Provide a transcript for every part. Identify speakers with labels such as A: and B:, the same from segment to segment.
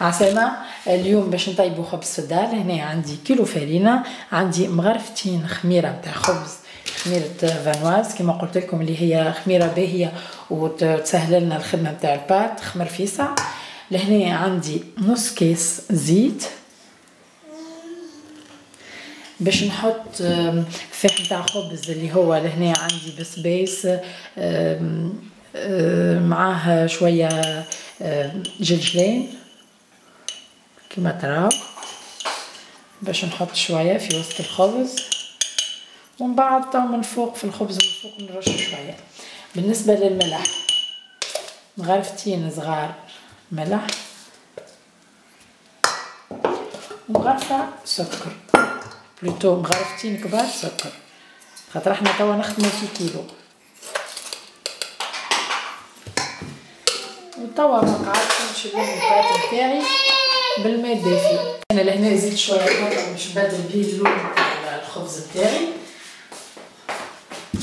A: عسلامة اليوم باش نطيبو خبز في الدار هنا عندي كيلو فرينة عندي مغرفتين خميرة متاع خبز خميرة فانواز كما قلت لكم اللي هي خميرة باهية وتسهل لنا الخدمة متاع البات خمر فيسع لهنا عندي نص كيس زيت. باش نحط فحم تاع خبز اللي هو لهنا عندي بسبيس معاه شوية جلجلين. كما تراو باش نحط شوية في وسط الخبز. ومن بعد تو من فوق في الخبز من فوق نرش شوية. بالنسبة للملح. مغرفتين صغار ملح. ومغرفة سكر. plutôt مغرفتين كبار سكر. خاطر إحنا توا نخدمو في كيلو. وتوا ما قعدتش نشد البات نتاعي بالماء الدافي أنا لهنا زيد شوية ماء باش نبدل بيه اللون تاع الخبز تاعي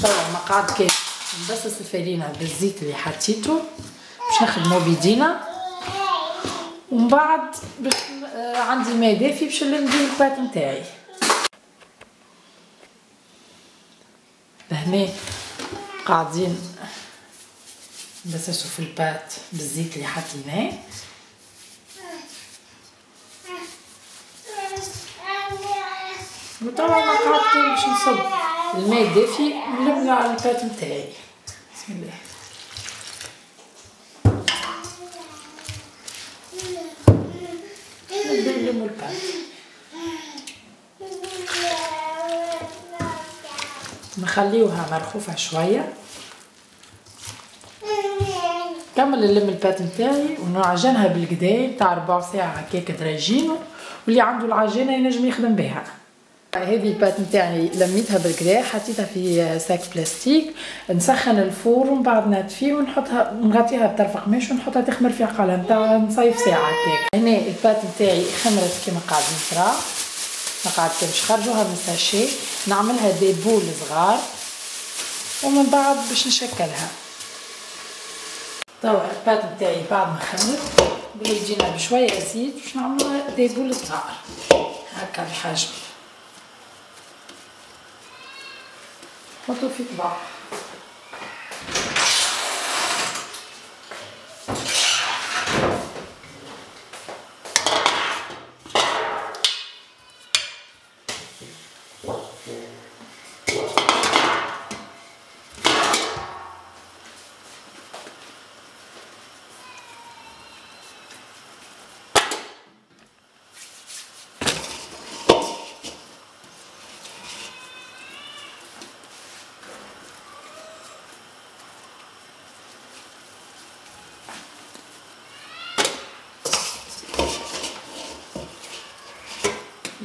A: توا ما قعد كان نبسس الفرينه بالزيت اللي حطيته باش نخدمو بيدينا. ومن بعد باش عندي ماء دافي باش ندير البات نتاعي. لهنا قاعدين نبسسو في البات بالزيت اللي حطيناه. وطبعا ما قعدت باش نصب الماء الدافي نلملو على البات نتاعي. بسم الله. البات نخليوها مرخوفة شوية. كمل نلم ال pâte نتاعي ونعجنها بالكدا تاع ربع ساعة هكاك دراجينو واللي عنده العجينة ينجم يخدم بها. هذه ال pâte نتاعي لميتها بالكدا حطيتها في sac plastique نسخن ال four ومن بعد نطفيه ونحطها نغطيها بطرف قماش ونحطها تخمر في عقالها نتاع نصيف ساعة هكاك. هنا ال pâte نتاعي خمرت كيما قاعدين ترى ما قاعد باش نخرجوها من الساشي. نعملها دي بول صغار. ومن بعد باش نشكلها. توا البات نتاعي بعد ما خمرت بيجينا بشوية زيت باش نعملوها دي بول صغار. هكا الحجم نحطو في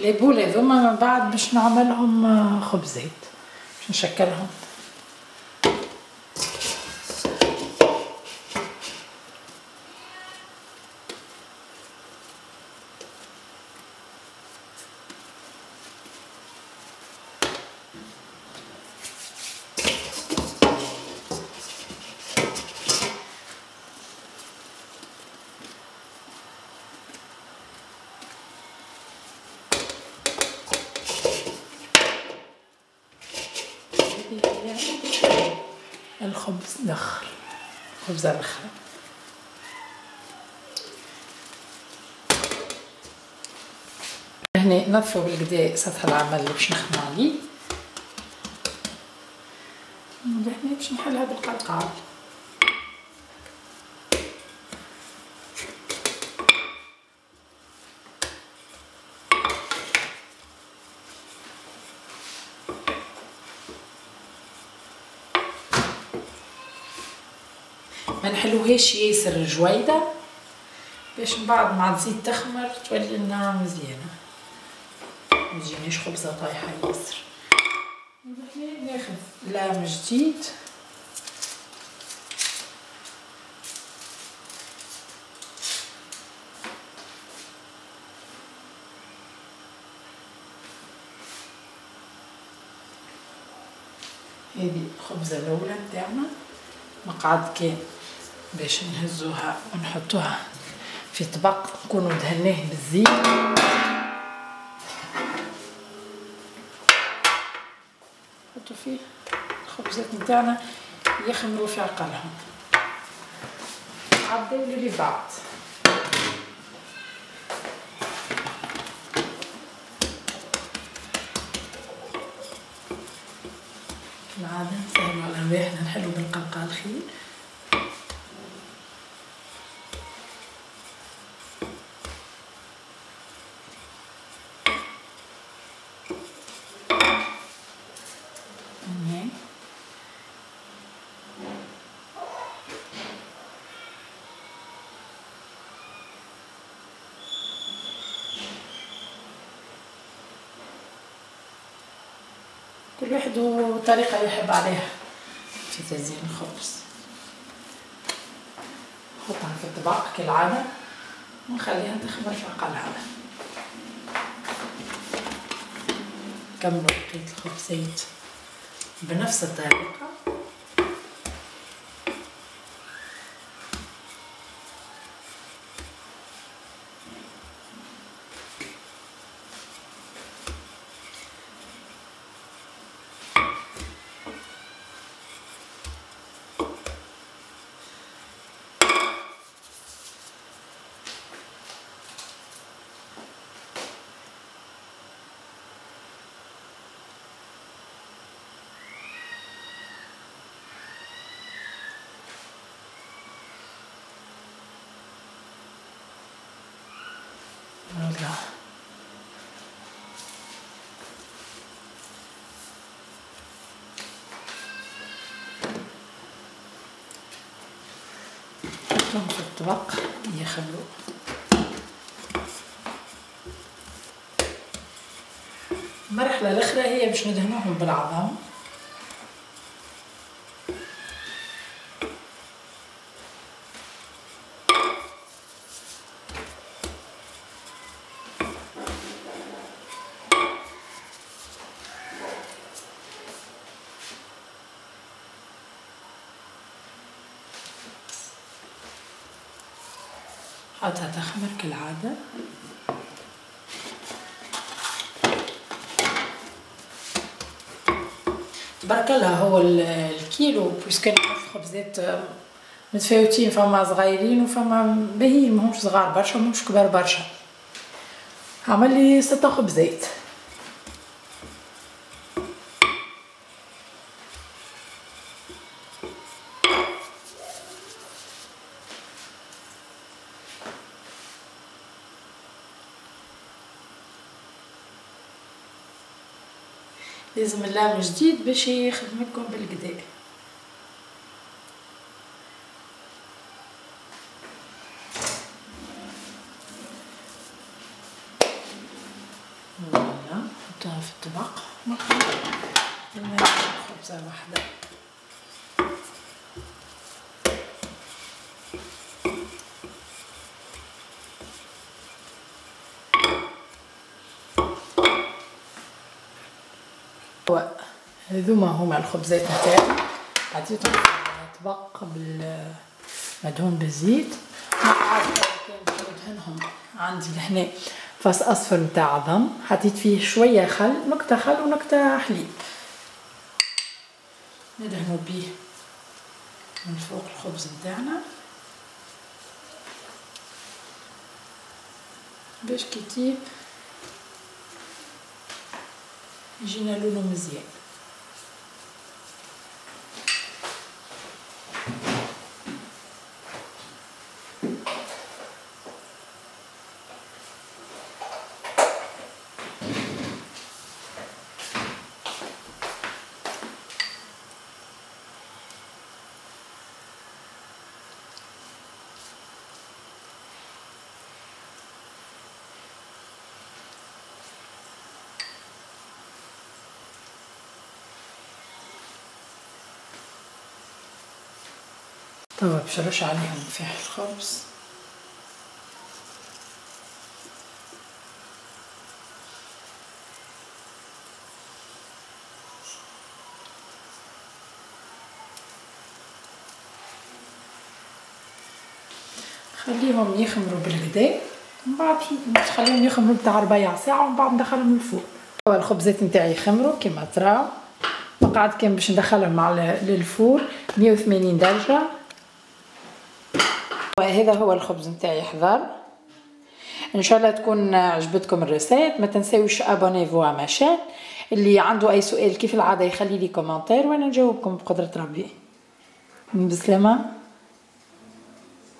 A: لي بول هذوما من بعد باش نعملهم خبزات باش نشكلهم. الخبز دخل خبز رخام هنا نطفو بالكدا سطح العمل اللي باش نخدم عليه هنا باش نحلها بالقلقال ما نحلوهاش ياسر جويدة باش من بعد مع تزيد تخمر تولي لنا مزيانة. متجينيش خبزة طايحة ياسر. ناخذ لام جديد. هذه الخبزة الأولى متاعنا مقعد كان باش نهزوها ونحطوها في طبق نكونوا دهناه بالزيت. نحطوا فيه الخبزات نتاعنا يخمروا في عقلهم. عداو لي بعض. العادة نسهلوا على رواحنا نحلو بالقلقال خير كل واحد وطريقة يحب عليها. في تزيين الخبز نحطها في الطبق كالعادة ونخليها تخمر في عقلها نكملوا بقية الخبزات؟ بنفس الطريقة. Voilà. نحطهم في الطبق يخلوا المرحلة الأخرى هي باش ندهنوهم بالعظم حطها تخمر كالعادة. تبارك الله هو الكيلو بويسكو نعرف خبزات متفاوتين فما صغيرين وفما باهيين ماهمش صغار برشا وماهمش كبار برشا. عمل لي ستة خبزات لازم اللام جديد باش يخدم لكم بالكدا نحطها في الطبق. ونخلي خبزة هذوما هما الخبزات نتاعي. حطيتهم في طبق بال مدهون بالزيت. ندهنهم عندي لهنا فاس أصفر نتاع عظم. حطيت فيه شوية خل نكته خل ونكته حليب. ندهنو بيه من فوق الخبز نتاعنا. باش كي généalogie باش نرش عليهم فيه الخبز خليهم يخمروا بالكدا من بعد تخليهم يخمروا بتاع ربع ساعة ومن بعد ندخلهم للفور الخبزات نتاعي خمروا كما تراو وقعد كان باش ندخلهم على لل four 180 درجة. وهذا هو الخبز نتاعي حضر إن شاء الله تكون عجبتكم ال recette ما تنساوش abonnez-vous على ma chaîne اللي عنده أي سؤال كيف العادة؟ يخلي لي commentaire وأنا نجاوبكم بقدرة ربي. بسلامة.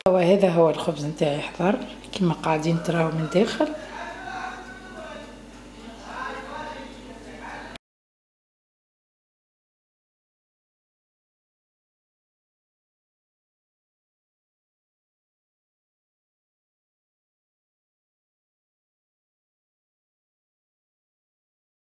A: وهذا هو الخبز نتاعي حضر كما قاعدين تراو من داخل.